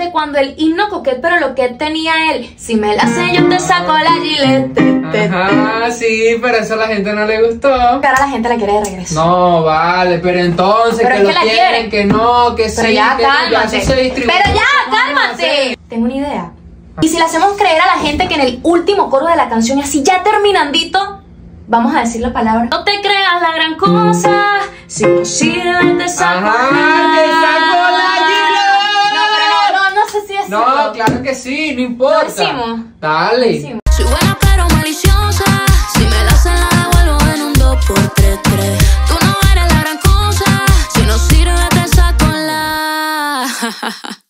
de cuando el himno coquet, pero lo que tenía él. Si me la sé, yo te saco la gilete. Ajá, sí, pero eso a la gente no le gustó. Pero a la gente la quiere de regreso. No, vale, pero entonces Pero que lo que quieren, quieren. que no, que Pero sí, ya, que no, ya cálmate. se. Pero ya, ¿Cómo vamos a cálmate. Tengo una idea. Y si le hacemos creer a la gente que en el último coro de la canción, y así ya terminandito, vamos a decir la palabra. No te creas la gran cosa, si no sirve te saco No, claro que sí, no importa. Dale. Soy buena maliciosa. Si me un no eres la la.